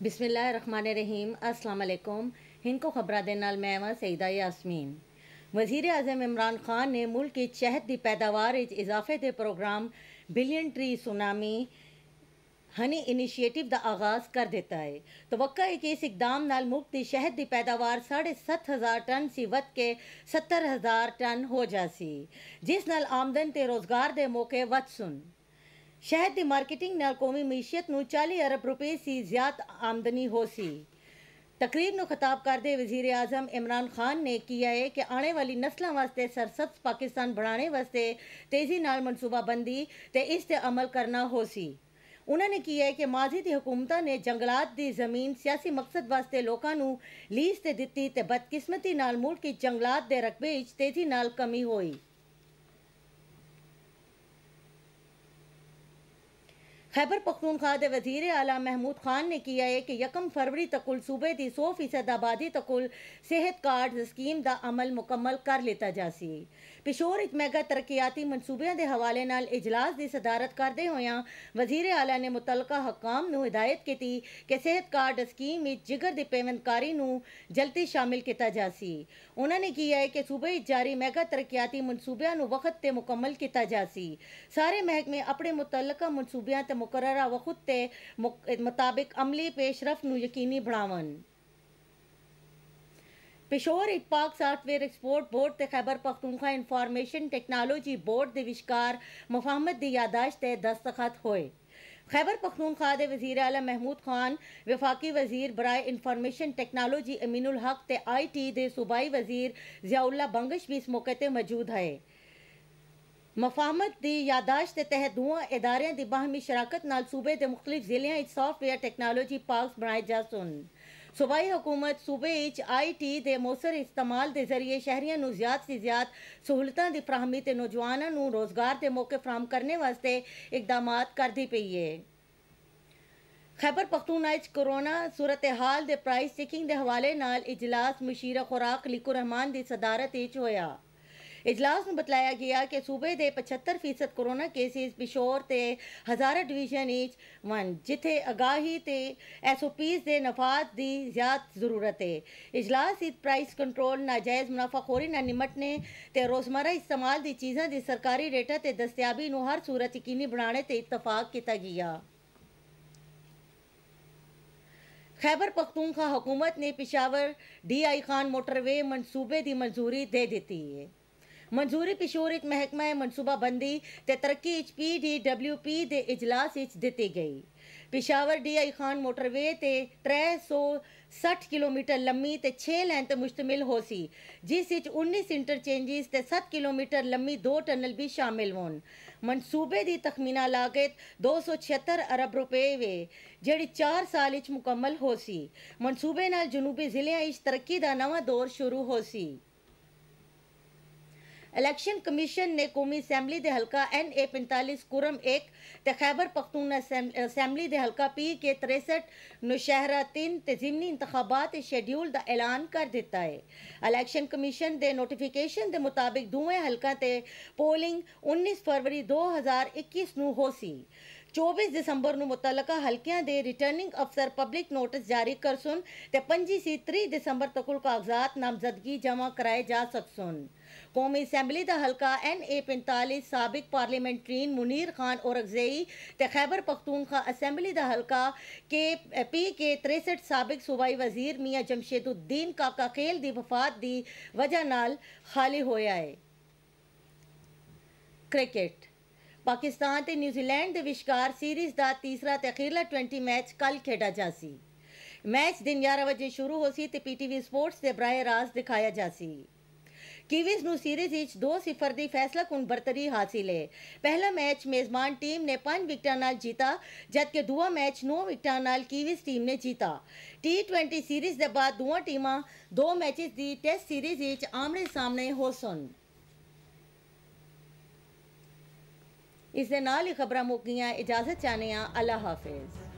बिसमीम असलकुम हिंको खबरा दे नाल मैं वहाँ सईदा यासमीन। वज़ीर अजम इमरान खान ने मुल्क की चहत की पैदावार इजाफे के programme billion tree tsunami honey initiative का आगाज़ कर दिता है। तवक्का है कि इस इकदाम नाल मुल्क की शहद की पैदावार साढ़े सत्त हज़ार टन से वत के सत्तर हज़ार टन हो जासी जिस नाल आमदन ते रोज़गार दे मौके वत सुन। की मीशियत ਨੂੰ 40 अरब रुपए से ज़्यादा आमदनी हो सी। तकरीब खिताब करते वज़ीर आज़म इमरान खान ने किया है कि आने वाली नस्लों वास्ते सरसब्ज पाकिस्तान बनाने वास्ते तेज़ी नाल मनसूबाबंदी ते इस ते अमल करना हो सी। उन्होंने किया है कि माजी दी हुकूमत ने जंगलात दी ज़मीन सियासी मकसद वास्ते लोगों लीज ते दिती ते बदकिस्मती मुल्क की जंगलात दे रकबे तेज़ी नाल कमी हुई। खैबर पख्तूनख्वा के वज़ीर आला महमूद खान ने किया है कि यकम फरवरी तकुल सूबे की सौ फ़ीसद आबादी तकुल सेहत कार्ड स्कीम का अमल मुकम्मल कर लिता जासी पिशोर एक मैगा तरक्याती मनसूबे के हवाले नाल इजलास की सदारत करते हुए वज़ीर आला ने मुतलका हकाम हिदायत की कि सेहत कार्ड स्कीम में जिगर की पेवंदकारी जल्दी शामिल किया जासी उन्होंने किया है कि सूबे जारी मैगा तरक्याती मनसूबों वक्त से मुकम्मल किया जासी सारे महकमे अपने मुतलका मनसूबों मुकर वक़ुत के मुताबिक अमली पेशरफ यकीनी बढ़ावन पिशोर इतपाक सॉफ्टवेयर एक्सपोर्ट बोर्ड ते Khyber Pakhtunkhwa information technology board के विशकार मुफाहमत की यादाश्त दस्तखत होए। खैबर पख्तूनख्वा के वज़ीर अला महमूद खान, विफाकी वज़ीर बरए इंफॉर्मेशन टेक्नोलॉजी अमीनुल हक ते आई टी दे सूबाई वज़ीर जियाउल्ला बंगश भी इस मौके पर मौजूद है। मफाहमत की यादाश्त के तहत दुआ इदारे की बाहमी शराकत नाल सूबे के मुख्तलिफ़ ज़िले सॉफ्टवेयर टेक्नोलॉजी पार्क बनाए जा सुन सूबाई हुकूमत सूबे आई टी के मौसर इस्तेमाल के ज़रिए शहरियों ज़्यादा से ज़्यादा सहूलतों की फ्राहमी तो नौजवानों रोज़गार के मौके फ्राहम करने वास्ते इकदाम करती पई है खैबर पख्तूना कोरोना सूरत हाल के प्राइस चेकिंग के हवाले नाल इजलास मुशीर खुराक लिकु रहमान की सदारत होया इजलास में बतलाया गया कि सूबे के पचहत्तर फ़ीसद कोरोना केसिस पिशोर ते हज़ारा डिवीज़न इच वन, जिथे आगाही ते एस ओ पीज के नफाज की ज़्यादा ज़रूरत है। इजलास इस प्राइस कंट्रोल नाजायज़ मुनाफाखोरी न निमटने रोज़मर्रा इस्तेमाल की चीज़ों की सरकारी रेटा ते दस्तियाबी हर सूरत यकीनी बनाने ते इतफाक किया गया। खैबर पख्तूनख्वा हुकूमत ने Peshawar D I Khan motorway मनसूबे की मंजूरी दे दी है। मंजूरी पिशोर एक महकमा मनसूबाबंदी ते तरक्की पी डी डब्ल्यू पी दे इजलास दी गई Peshawar D I Khan motorway ते त्रै सौ सठ किलोमीटर लम्मी ते छे लैन ते मुश्तमिल हो सी जिस उन्नीस इंटरचेंजिस ते सत्त किलोमीटर लम्मी दो टनल भी शामिल होन मनसूबे की तखमीना लागत दो सौ छिहत्तर अरब रुपए वे जी चार साल मुकम्मल हो सी मनसूबे नाल जनूबी ज़िले तरक्की का नवा दौर शुरू हो सी इलेक्शन कमीशन ने कौमी असैम्बली के हल्का एन ए पैंतालीस, कुरम एक, ते खैबर पख्तून असैम्बली के हल्का पी के तिरसठ, नौशहरा तीन तो जिमनी इंतबात शेड्यूल का ऐलान कर दिता है इलेक्शन कमीशन के नोटिफिकेशन के मुताबिक दोवें हल्कों से पोलिंग उन्नीस फरवरी दो हज़ार इक्कीस हो सी। चौबीस दिसंबर मुतलका હલક્યાં के रिटर्निंग अफसर पब्लिक नोटिस जारी कर सुन ते पंजी से त्री दिसंबर तक कागजात नामजदगी जमा कराए जा सकसुन कौमी असैम्बली का हल्का एन ए पैंतालीस, सबक पार्लियामेंट्रीन मुनीर खान औरगजेई तैबर खैबर पख्तूनखा असम्बली का हल्का के पी के तिरसठ, सबक सूबाई वज़ीर मियाँ जमशेदुद्दीन काका खेल की वफात की वजह न खाली होया है। क्रिकेट ਪਾਕਿਸਤਾਨ ਤੇ ਨਿਊਜ਼ੀਲੈਂਡ ਦੇ ਵਿਚਕਾਰ ਸੀਰੀਜ਼ ਦਾ ਤੀਸਰਾ ਤਖੀਰਲਾ 20 ਮੈਚ ਕੱਲ ਖੇਡਿਆ ਜਾ ਸੀ। ਮੈਚ ਦਿਨ 11 ਵਜੇ ਸ਼ੁਰੂ ਹੋ ਸੀ ਤੇ ਪੀਟੀਵੀ ਸਪੋਰਟਸ ਦੇ ਬਰਾਏ ਰਾਸ ਦਿਖਾਇਆ ਜਾ ਸੀ। ਕੀਵੀਜ਼ ਨੂੰ ਸੀਰੀਜ਼ ਵਿੱਚ 2-0 ਦੀ ਫੈਸਲਾ ਫੈਸਲਾਕੁਨ ਬਰਤਰੀ ਹਾਸਿਲ ਹੈ ਪਹਿਲਾ ਮੈਚ ਮੇਜ਼ਬਾਨ ਟੀਮ ਨੇ 5 ਵਿਕਟਾਂ ਨਾਲ ਜੀਤਾ, ਜਦਕਿ ਦੂਆ ਮੈਚ 9 ਵਿਕਟਾਂ ਨਾਲ ਕੀਵੀਜ਼ ਟੀਮ ਨੇ ਜੀਤਾ। ਟੀ20 ਸੀਰੀਜ਼ ਦੇ ਬਾਅਦ ਦੋਵਾਂ ਟੀਮਾਂ ਦੋ ਮੈਚਸ ਦੀ ਟੈਸਟ ਸੀਰੀਜ਼ ਵਿੱਚ ਆਮਣੇ ਸਾਹਮਣੇ ਹੋ ਸਨ ਇਸ ਦੇ ਨਾਲ ਹੀ ਖਬਰਾਂ ਮੁੱਕ ਗਈਆਂ ਇਜਾਜ਼ਤ ਚਾਹਨੇ ਆ ਅੱਲਾ ਹਾਫਿਜ਼